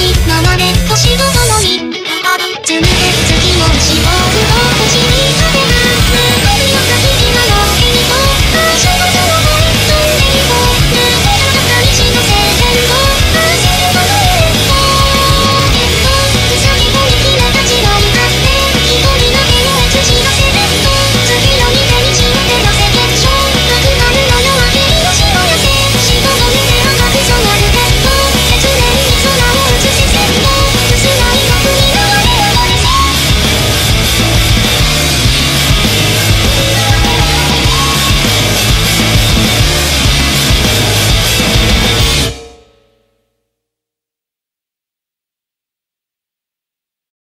しなで